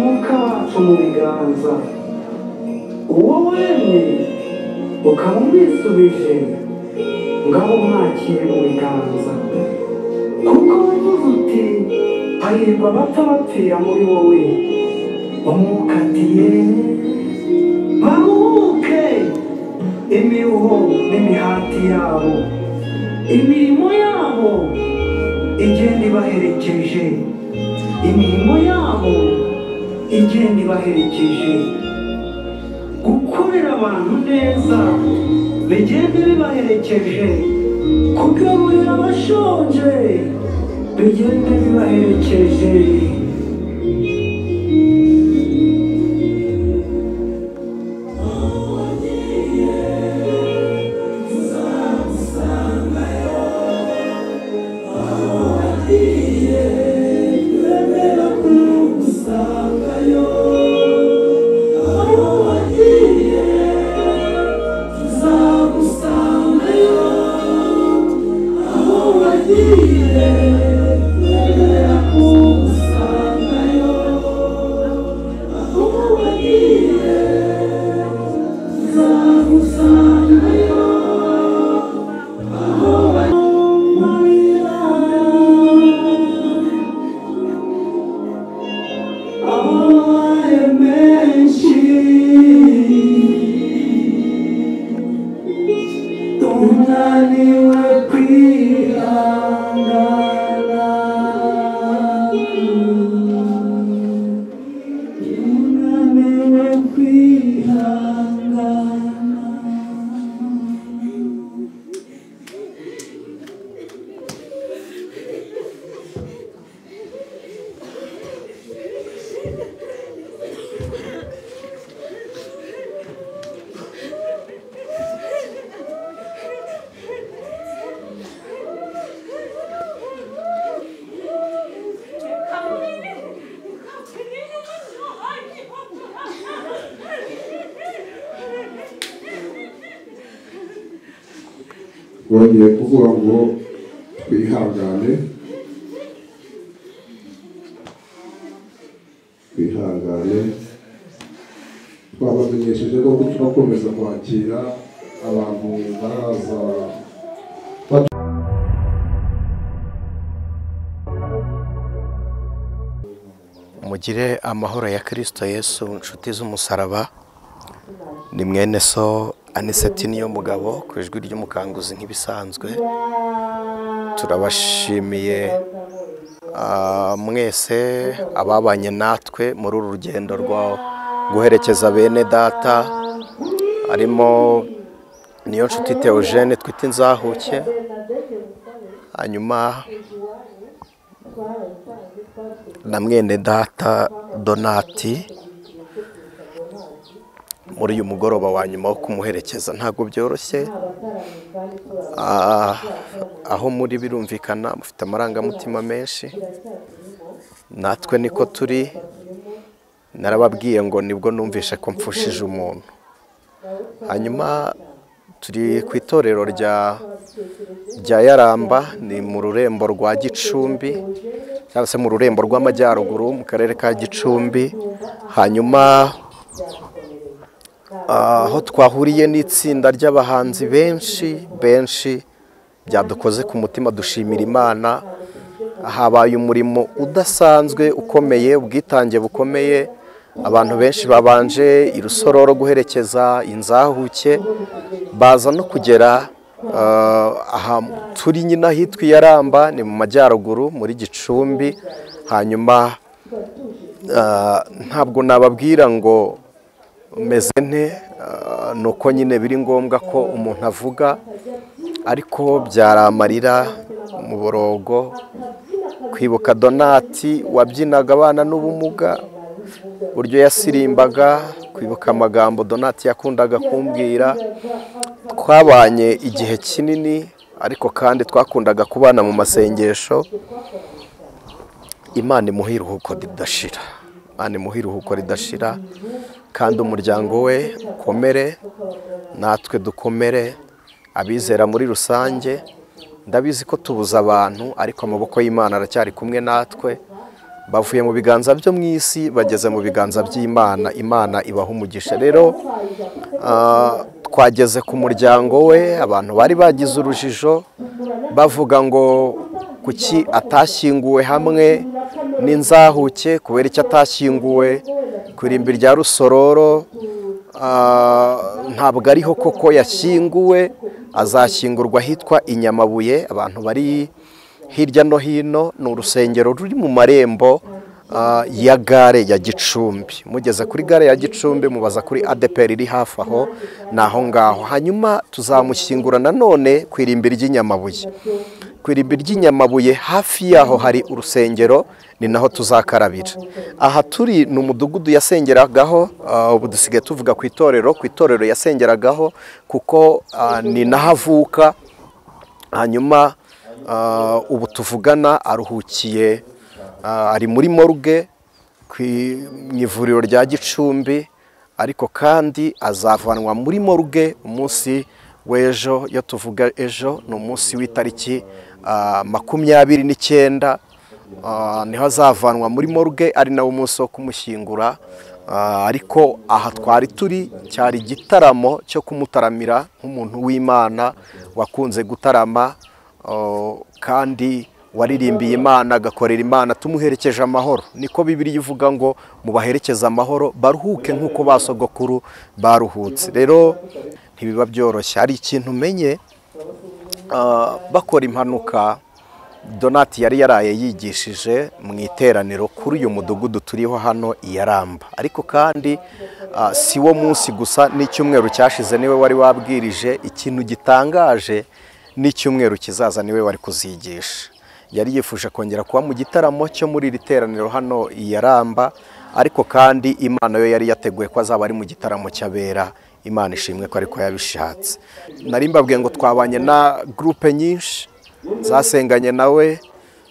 umwuka wacu mu biganza uwo wemye ukaba umwisubije ngabo mwakire mu biganza. Kuko wavuze uti hahirwa abapfa bapfira muri wowe. Umwuka ati yemye baruhuke imiruho n'imihati yabo. Imirimo yabo igenda ibaherekeje. Imirimo yabo igenda ibaherekeje gukorera abantu neza bigende bibaherekeje kugaburira abashonje bigende bibaherekeje bongeye kuvuga ngo twihangane twihangane twabamenyesheje ko turakomeza kwakira abantu baraza mugire amahoro ya kirisito yesu inshuti z'umusaraba. Ni mwene so aniseti niyo mugabo ku ijwi ry'umukanguzi nk'ibisanzwe. Turabashimiye ah, mwese ababanye natwe muri uru rugendo rwo guherekeza bene data. Harimo niyo nshuti teogene twita inzahuke. Hanyuma na mwene data donati. Muri uyu mugoroba wa nyuma wo kumuherekeza ntabwo byoroshye. Ah, aho muri birumvikana mufite amarangamutima menshi. Natwe niko turi. Narababwiye ngo ni bwo numvishe ko mfushije umuntu. Hanyuma turi ku itorero rya rya yaramba ni mu rurembo rwa gicumbi cyangwa se mu rurembo rw'amajyaruguru mu karere ka gicumbi. Hanyuma aho twahuriye n'itsinda ry'abahanzi benshi benshi byadukoze ku mutima dushimira imana. Habaye umurimo udasanzwe ukomeye ubwitange bukomeye. Abantu benshi babanje irusororo guherekeza inzahuke baza no kugera ah, aha turi nyine ahitwa iyaramba ni mu majyaruguru muri gicumbi. Hanyuma ah, ntabwo nababwira ngo meze nte ah, ni uko nyine biri ngombwa ko umuntu avuga ariko byari amarira mu borogo kwibuka donati wabyinaga abana n'ubumuga uburyo yasirimbaga kwibuka amagambo donati yakundaga kumbwira. Twabanye igihe kinini ariko kandi twakundaga kubana mu masengesho. Imana imuha iruhuko ridashira. Imana imuha iruhuko ridashira kandi umuryango we ukomere natwe dukomere abizera muri rusange. Ndabizi ko tubuze abantu ariko amaboko y'imana aracyari kumwe natwe. Bavuye mu biganza byo mu isi bageze mu biganza by'imana. Imana ibaha umugisha. Rero ah, twageze ku muryango we abantu bari bagize urujijo bavuga ngo kuki atashyinguwe hamwe? N'inzahuke kubera icyo atashyinguwe. Ku irimbi rya rusororo ah, ntabwo ariho koko yashyinguwe. Azashyingurwa ahitwa inyamabuye abantu bari hirya no hino ni urusengero ruri mu marembo ah, ya gare ya gicumbi. Mugeze kuri gare ya gicumbi mubaza kuri adeperi iri hafi aho ni aho ngaho. Hanyuma tuzamushyingura nanone ku irimbi ry'inyamabuye ku irimbi ry'inyamabuye hafi yaho hari urusengero ni naho tuzakarabira. Aha turi ni umudugudu yasengeragaho ah, ubu dusigaye tuvuga ku itorero ku itorero yasengeragaho kuko ah, ni naho avuka. Hanyuma ah, ubu tuvugana aruhukiye ari muri i- mu ivuriro rya gicumbi ariko kandi azavanwa muri morgue umunsi w'ejo iyo tuvuga ejo ni umunsi w'itariki makumyabiri n'icyenda. Ah, ni ho azavanwa muri morgue ari nawo munsi wo kumushyingura. Ah, ariko aha twari turi cyari igitaramo cyo kumutaramira nk'umuntu w'imana wakunze gutarama. Oh, kandi waririmbiye imana agakorera imana tumuherekeje amahoro. Niko bibiri ivuga ngo mubaherekeze amahoro baruhuke nk'uko ba sogokuru baruhutse. Rero ntibiba byoroshye. Hari ikintu umenye ah, bakora impanuka. Donati yari yaraye yigishije mu iteraniro kuri uyu mudugudu turiho hano iyaramba ariko kandi ah, si wo munsi gusa n'icyumweru cyashize ni we wari wabwirije ikintu gitangaje n'icyumweru kizaza ni we wari kuzigisha. Yari yifuje kongera kuba mu gitaramo cyo muri iri teraniro hano iyaramba ariko kandi imana yo yari yateguye ko azaba ari mu gitaramo cy'abera. Imana ishimwe ko ariko yabishatse. Nari mbabwiye ngo twabanye na gurupe nyinshi zasenganye nawe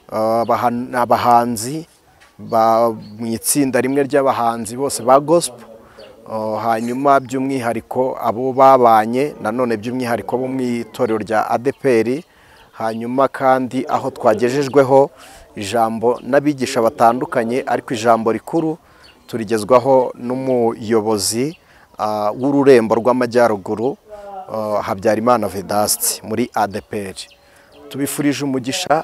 abahan- abahanzi ba- mu itsinda rimwe ry'abahanzi bose ba gospel. Ah, hanyuma by'umwihariko abo babanye nanone by'umwihariko bo mu itorero rya adeperi hanyuma kandi aho twagejejweho ijambo n'abigisha batandukanye ariko ijambo rikuru turigezwaho n'umuyobozi ah, w'ururembo rw'amajyaruguru ah, habyarimana vedaste muri adeperi tubifurije umugisha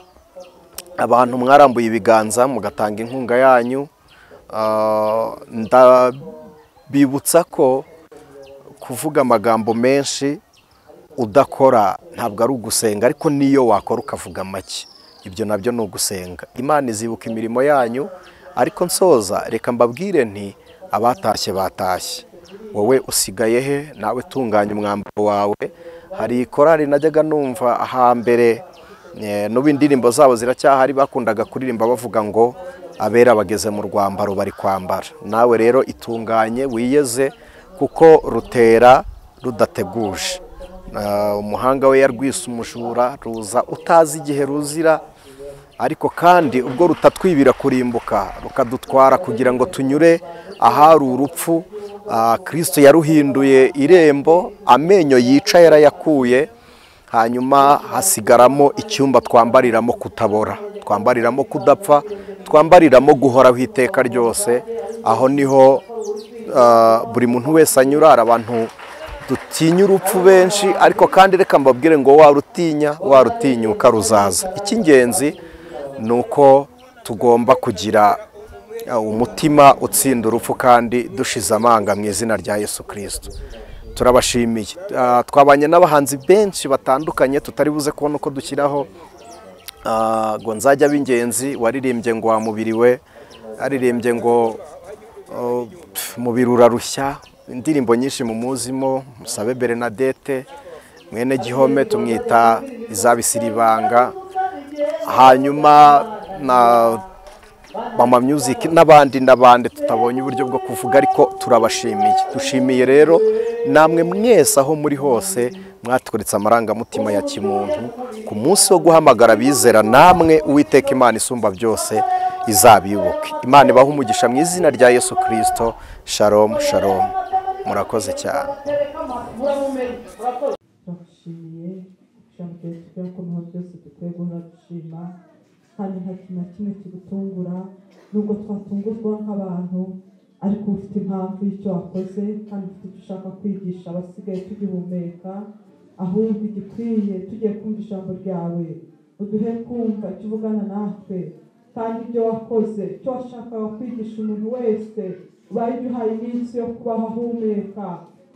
abantu mwarambuye ibiganza mugatanga inkunga yanyu. Ah, ndabibutsa ko kuvuga amagambo menshi udakora ntabwo ari ugusenga ariko n'iyo wakora ukavuga make. Ibyo na byo ni ugusenga. Imana izibuka imirimo yanyu ariko nsoza reka mbabwire nti abatashye batashye. Wowe usigaye he? Nawe tunganya umwambaro wawe. Hari korari najyaga numva hambere eh, n'ubu indirimbo zabo ziracyahari bakundaga kuririmba bavuga ngo abera bageze mu rwambaro bari kwambara. Nawe rero itunganye wiyeze kuko rutera rudateguje. Ah, umuhanga we yarwise umujura ruza utazi igihe ruzira ariko kandi ubwo rutatwibira kurimbuka rukadutwara kugira ngo tunyure ahari urupfu ah, kirisito yaruhinduye irembo amenyo yica yarayakuye hanyuma hasigaramo icyumba twambariramo kutabora twambariramo kudapfa twambariramo guhoraho iteka ryose. Aho ni ho ah, buri muntu wese anyura hari abantu dutinya urupfu benshi ariko kandi reka mbabwire ngo warutinya warutinyuka ruzaza. Icy'ingenzi ni uko tugomba kugira uh, umutima utsinda urupfu kandi dushize amanga mu izina rya yesu kirisito turabashimiye. Uh, twabanye n'abahanzi benshi batandukanye tutari buze kubona uko dushyiraho. Uh, ngo nzajya b'ingenzi waririmbye ngo wamubiriwe aririmbye ngo mubiri urarushya indirimbo nyinshi mumuzimo musabe Bernadette mwene gihome tumwita izabisiribanga. Hanyuma na mama music n'abandi n'abandi tutabonye uburyo bwo kuvuga ariko turabashimiye. Dushimiye rero namwe mwese aho muri hose mwatweretse amarangamutima ya kimuntu ku munsi wo guhamagara abizera namwe uwiteka imana isumba byose izabibuke. Imana ibaha umugisha mu izina rya yesu kirisito shalom shalom. Murakoze cyane. Ko naho byose dukwiye guhora dushima kandi nta kimwe kigutungura nubwo twatungurwa nk'abantu ariko ufite impamvu y'icyo wakoze kandi ufite icyo ushaka kwigisha abasigaye tugihumeka ahubwo igikwiye tugiye kumva ijambo ryawe. Uduhe kumva icyo uvugana natwe kandi ibyo wakoze icyo washakaga kwigisha umuntu wese ubaye uduhaye iminsi yo kubaho ahumeka.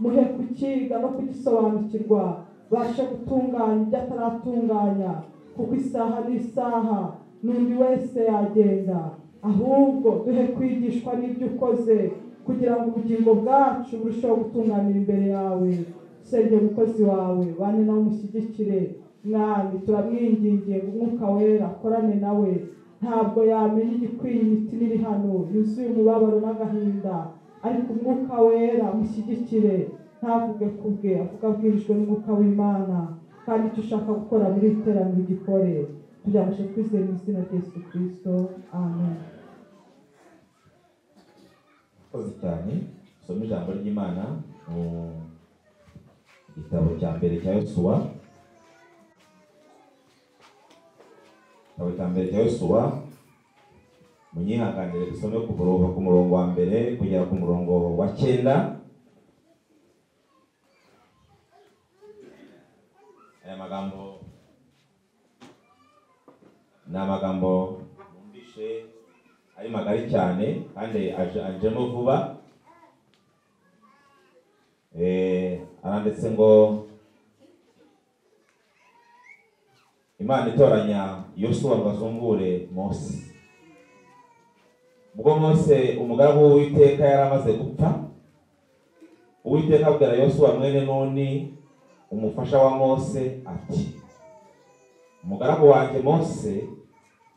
Muhe kukiga no kugisobanukirwa bashe gutunganya ibyo ataratunganya. Kuko isaha n'isaha n'undi wese yagenda. Ahubwo duhe kwigishwa n'ibyo ukoze kugira ngo ubugingo bwacu burusheho gutunganira imbere yawe. Usenge umukozi wawe bane nawe umushyigikire mwami turamwingingiye ngo umwuka wera akorane nawe. Ntabwo yamenya igikwiye imiti iri hano yuzuye umubabaro n'agahinda. Ariko umwuka wera mushyigikire. Ntavuge ku bwe avuga abwirijwe n'umwuka w'imana. Kandi icyo ushaka gukora muri iri teraniro ugikore twizeye mu izina rya yesu kirisito amen. Murakoze cyane usome ijambo ry'imana mu gitabo cya mbere cya yosuwa igitabo cya mbere cya yosuwa munyihanganire dusome ku murongo ku murongo wa mbere kugera ku murongo wa cyenda. Aya magambo ni amagambo numvishe ari magari cyane kandi aje ajemo vuba. Eh, aranditse ngo imana itoranya yosuwa ngo azungure mose. Ubwo mose umugaragu w'uwiteka yari amaze gupfa uwiteka abwira yosuwa mwene nuni umufasha wa mose ati umugaragu wanjye mose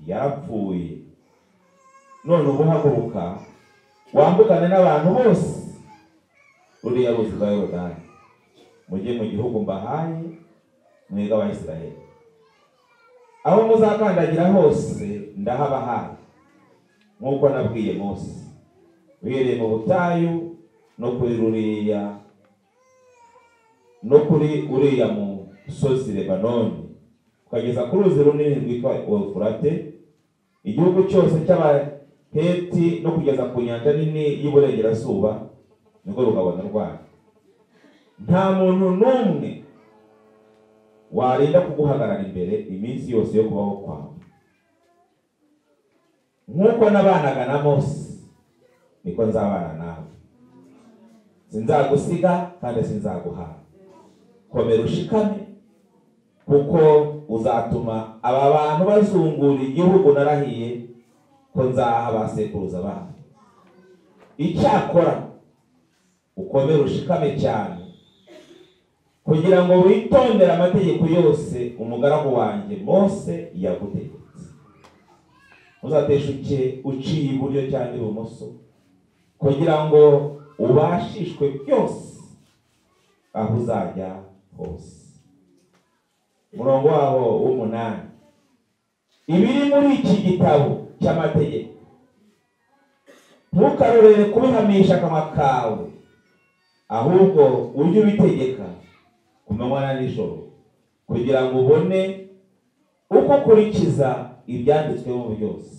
yarapfuye. None ubu haguruka wambukane n'abantu bose. Ruriya ruzi rwa yorodani. Mujye mu gihugu mbahaye mwebwe abayisiraheli aho muzakandagira hose ndahabahaye nk'uko nabwiye mose. Uhereye mu butayu no kuri ruriya no kuri uriya musozi lebanoni. Ukageza ku ruzi runini rwitwa efurate igihugu cyose cy'abaheti no kugeza ku nyanja nini y'uburengerazuba ni bwo rugabano rwayo. Nta muntu n'umwe warinda kuguhagarara imbere iminsi yose yo kubaho kwawe. Nk'uko nabanaga na mose niko nzabana nawe. Sinzagusiga kandi sinzaguhana komera ushikame kuko uzatuma aba bantu bazungura igihugu narahiye ko nzaha abasekuruza babo icyakora ukomere ushikame cyane kugira ngo witondere amategeko yose umugaragu wanjye mose yagutegetse. Ntuzateshuke uciye iburyo cyangwa ibumoso kugira ngo ubashishwe byose aho uzajya hose umurongo waho w'umunani. Ibiri muri iki gitabo cy'amategeko. Ntukarorere kubihamisha akanwa kawe ahubwo ujye ubitegeka ku manywa na nijoro kugira ngo ubone uko ukurikiza ibyanditswemo byose.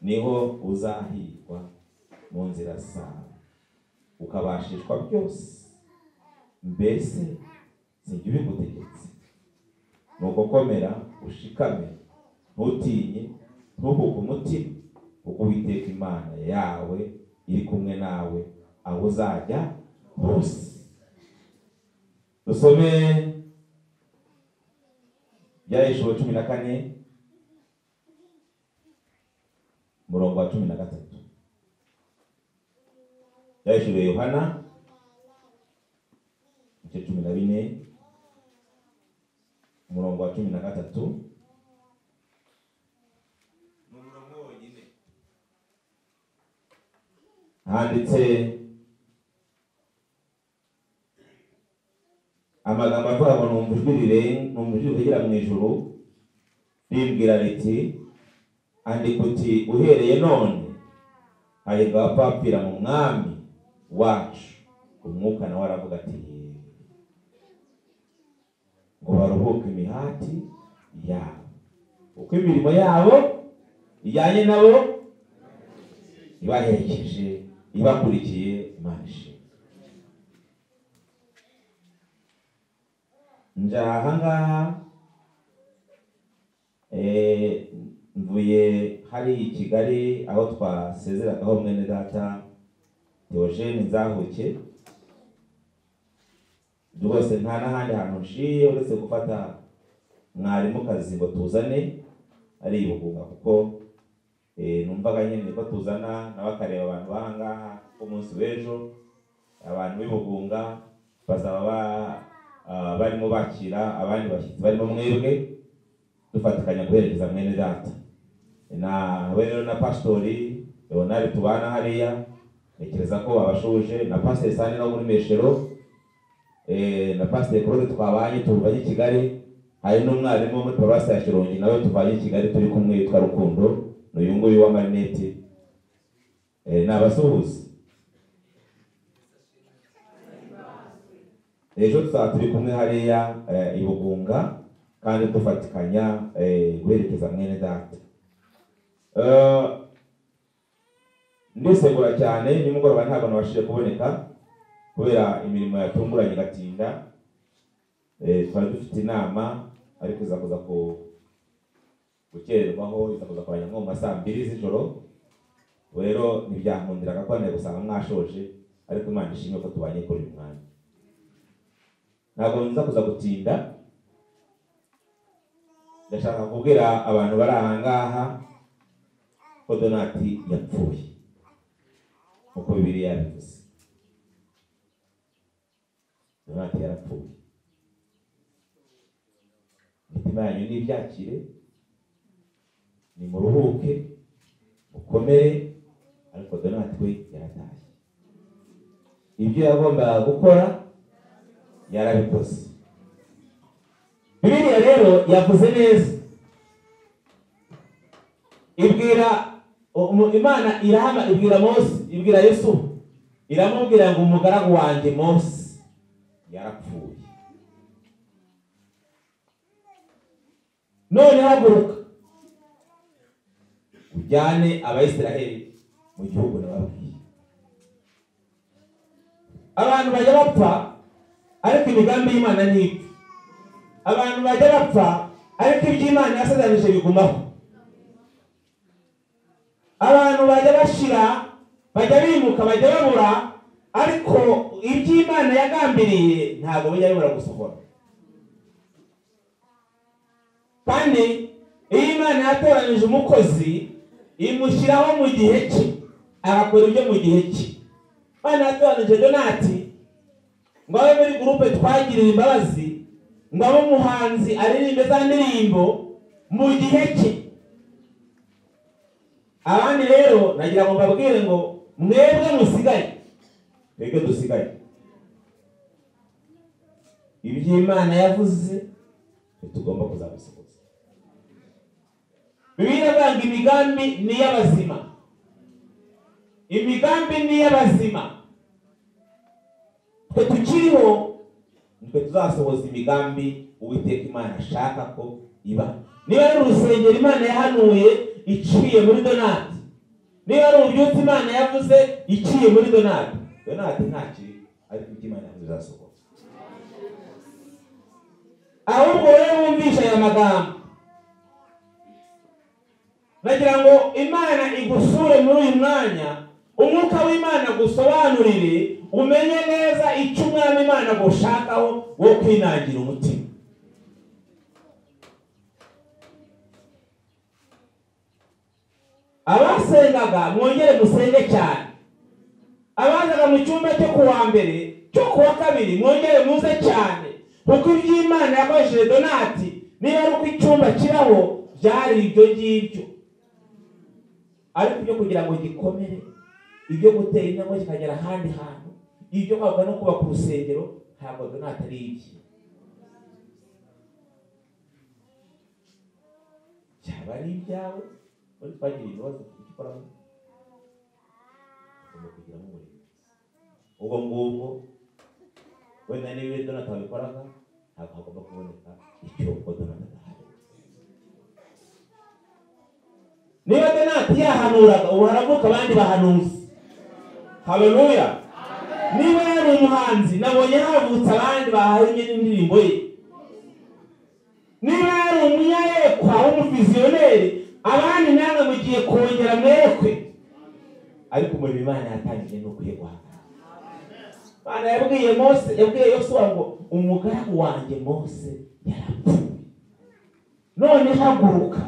Niho uzahirwa mu nzira zawe. Ukabashishwa byose. Mbese sinjye ubigutegetse? Nuko komera ushikame ntutinye ntuhuke umutima kuko uwiteka imana yawe iri kumwe nawe aho uzajya hose. Dusome byaheshuwe cumi na kane umurongo wa cumi na gatatu. Byaheshuwe yohana na bine umurongo wa cumi na gatatu. Ni umurongo wonyine handitse amagambo avuga ngo numva ijwi rirenga numva ijwi rivugira mu ijuru. Ribwira riti andika uti uhereye none hahirwa abapfapfira mu mwami wacu. Umwuka nawe aravuga ati. Ngo baruhuke imihati yabo uko imirimo yabo ijyanye nabo ibaherekeje ibakurikiye imana ishimwe. Nje ahangaha eh, mvuye hari i kigali aho twasezeragaho mwene data Theogene Nzahuke. Rwose nta n'ahandi hantu nshiye uretse gufata mwarimukazi ngo tuzane ari ibugunga kuko eh, numvaga nyine ko tuzana nawe akareba abantu bahangaha ku munsi w'ejo abantu b'ibugunga bazaba ba- ah, barimo bakira abandi bashyitsi barimo mwebwe dufatikanya guherekeza mwene data. Na we rero na pasitori leonard tubana hariya ntekereza ko abashuje na pasiteri sani no muri meshero na pasiteri claude twabanye tuvanye i kigali. Hari n'umwarimu muri paruwasi ya shirongi nawe tuvanye i kigali turi kumwe yitwa rukundo. Ni uyu nguyu w'amarineti eh, ni abasuhuza ejo tuzaba turi kumwe hariya eh, i bugunga kandi dufatikanya eh, guherekeza mwene data. Eh, ndisegura cyane nimugoroba ntabwo nabashije kuboneka. Kubera imirimo yatunguranye igatinda Eh, twari dufite inama ariko iza kuza ku gukererwaho iza kuza kubanya nko mu ma saa mbiri z'ijoro. Rero ntibyankundiraga ko nari gusanga mwashoje ariko imana ishimwe ko tubanye kuri uyu mwanya. Ntabwo nza kuza gutinda. Ndashaka kubwira abantu bari aha ngaha ko donati yapfuye uko bibiliya yabivuze. Donati yarapfuye imitima yanyu n'ibyakire nimuruhuke mukomere ariko donati we yaratashye. Ibyo yagombaga gukora yarabikoze. Bibiliya rero yavuze neza. Ibwira imana irahama ibwira mose ibwira yesu iramubwira ngo umugaragu wanjye mose. Yarapfuye none haguruka. Ujyane abayisiraheli mu gihugu nababwiye. Abantu bajya bapfa ariko imigambi y'imana ntipfa abantu bajya bapfa ariko iby'imana yasezanije bigumaho. Abantu bajya bashira bajya bimuka bajya babura ariko iby'imana yagambiriye ntabwo bijya bibura gusohora kandi iyo imana yatoranyije umukozi imushyiraho mu gihe cye agakora ibyo mu gihe cye imana yatoranyije donati ngo abe muri gurupe twagiriye imbabazi ngo abe umuhanzi aririmbe za ndirimbo mu gihe cye abandi rero nagira ngo mbabwire ngo mwebwe musigaye twebwe dusigaye iby'imana yavuze ntitugomba kuzabisohoza. Bibiliya ivuga ngo imigambi ni iy'abazima imigambi ni iy'abazima twe tukiriho nitwe tuzasohoza imigambi uwiteka imana ashaka ko iba. Niba ari urusengero imana yahanuye iciye muri donati niba ari ububyutse imana yavuze iciye muri donati donati ntakiri ariko ibyo imana yavuze izasohoza ahubwo wowe wumvisha aya magambo nagira ngo imana igusure muri uyu mwanya umwuka w'imana gusobanurire umenye neza icyo umwami imana gushakaho wo kwinangira umutima. Abasengaga mwongere musenge cyane. Abazaga mu cyumba cyo ku wa mbere cyo ku wa kabiri mwongere muze cyane. Kuko iby'imana yakoresheje donati niba ari uko icyumba kiraho byari ibyo ngibyo. Ariko ibyo kugira ngo gikomere ibyo gutera intambwe kikagera ahandi hantu ibyo kwaguka no kubaka urusengero ntabwo donati ari ibye byaba ari ibyawe? Muri twagiriye ibibazo icyo kugiramo umurimo ubwo ngubwo wenda niba donati wabikoraga ntabwo hagomba kuboneka icyo uko donati adahari niba donati yahanuraga ubu haravuka abandi bahanuzi. Haleluya. Niba yari umuhanzi nabonye havutse abandi bahanye n'indirimbo ye. Niba yari umunyayerekwa w'umuviziyoneri abandi namwe mugiye kongera mwerekwe ariko umurimo imana yatangiye ni guhagarara imana yabwiye mose yabwiye yosuwa ngo umugaragu wanjye mose yarapfuye none haguruka